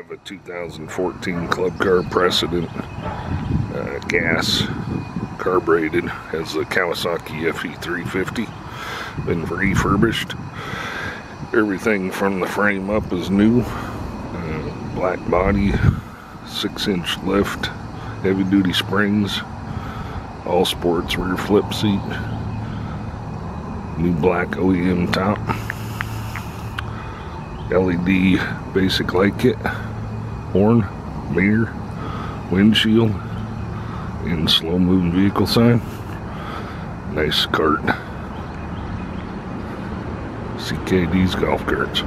have a 2014 Club Car Precedent. Uh, gas carbureted has a Kawasaki FE350 been refurbished. Everything from the frame up is new. Uh, black body six inch lift heavy duty springs all sports rear flip seat new black OEM top LED basic light kit horn mirror windshield and slow moving vehicle sign. Nice cart CKD's golf carts